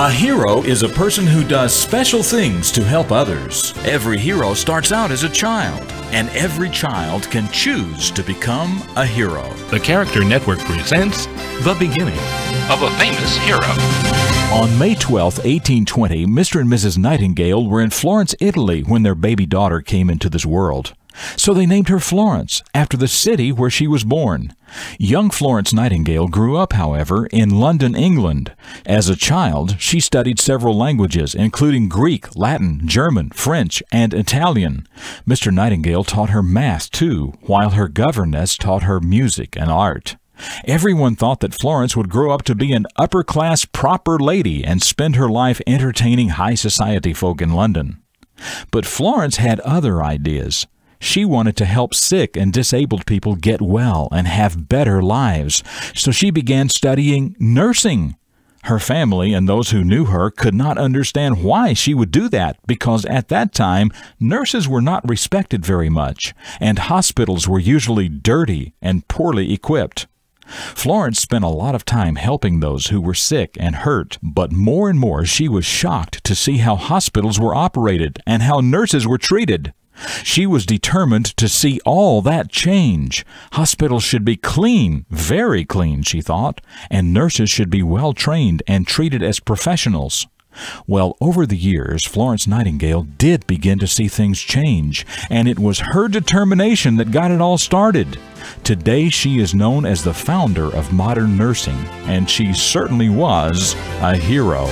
A hero is a person who does special things to help others. Every hero starts out as a child, and every child can choose to become a hero. The Character Network presents The Beginning of a Famous Hero. On May 12, 1820, Mr. and Mrs. Nightingale were in Florence, Italy when their baby daughter came into this world. So they named her Florence, after the city where she was born. Young Florence Nightingale grew up, however, in London, England. As a child, she studied several languages, including Greek, Latin, German, French, and Italian. Mr. Nightingale taught her math, too, while her governess taught her music and art. Everyone thought that Florence would grow up to be an upper class, proper lady and spend her life entertaining high society folk in London. But Florence had other ideas. She wanted to help sick and disabled people get well and have better lives, so she began studying nursing. Her family and those who knew her could not understand why she would do that because at that time nurses were not respected very much, and hospitals were usually dirty and poorly equipped. Florence spent a lot of time helping those who were sick and hurt, but more and more she was shocked to see how hospitals were operated and how nurses were treated. She was determined to see all that change. Hospitals should be clean, very clean, she thought, and nurses should be well trained and treated as professionals. Well, over the years, Florence Nightingale did begin to see things change, and it was her determination that got it all started. Today, she is known as the founder of modern nursing, and she certainly was a hero.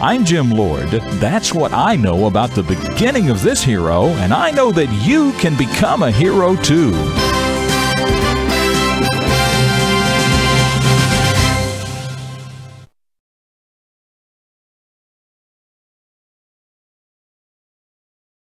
I'm Jim Lord. That's what I know about the beginning of this hero, and I know that you can become a hero too.